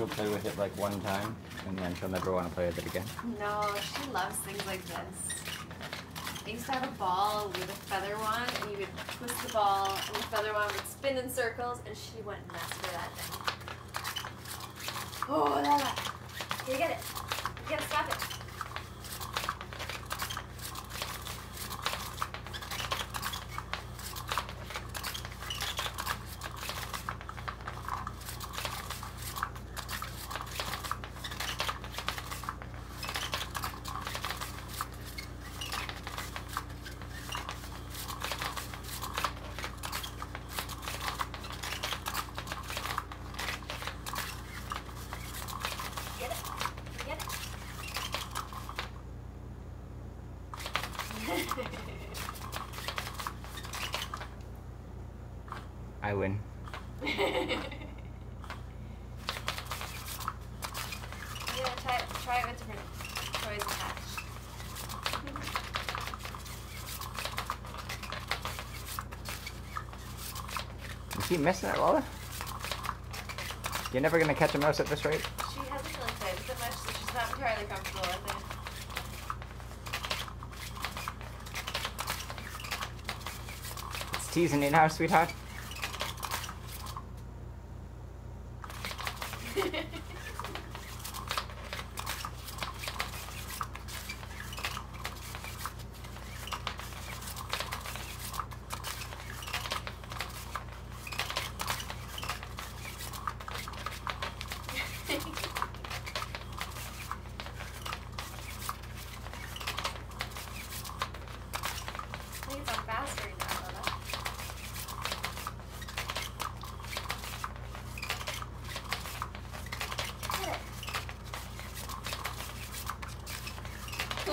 she'll play with it like one time, and then she'll never want to play with it again. No, she loves things like this. I used to have a ball with a feather wand, and you would twist the ball, and the feather wand would spin in circles, and she went nuts for that thing. Oh, la la. You get it. You gotta stop it. You get it. I win. yeah, try, try it with different toys attached. You keep missing it, Lella? You're never gonna catch a mouse at this rate? She hasn't really played with it much, so she's not entirely comfortable with it. Teasing you now, sweetheart. I think it's on faster now, Lella. Get it.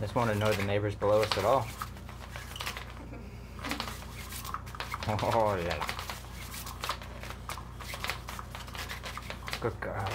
Just want to know the neighbors below us at all. Oh, yeah. Good girl.